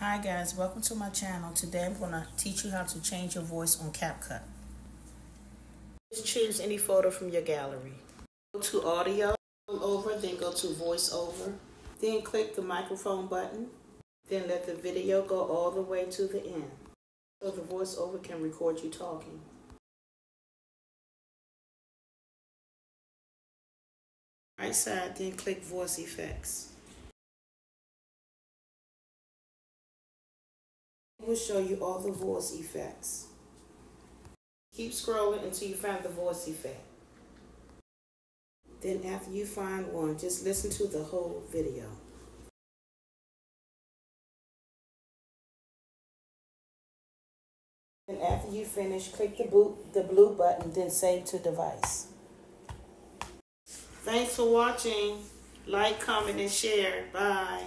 Hi guys, welcome to my channel. Today I'm going to teach you how to change your voice on CapCut. Just choose any photo from your gallery. Go to audio, over, then go to voiceover. Then click the microphone button. Then let the video go all the way to the end. So the voiceover can record you talking. Right side, then click voice effects. Will show you all the voice effects. Keep scrolling until you find the voice effect. Then after you find one, just listen to the whole video. And after you finish, click the, boot, the blue button, then save to device. Thanks for watching. Like, comment, and share. Bye.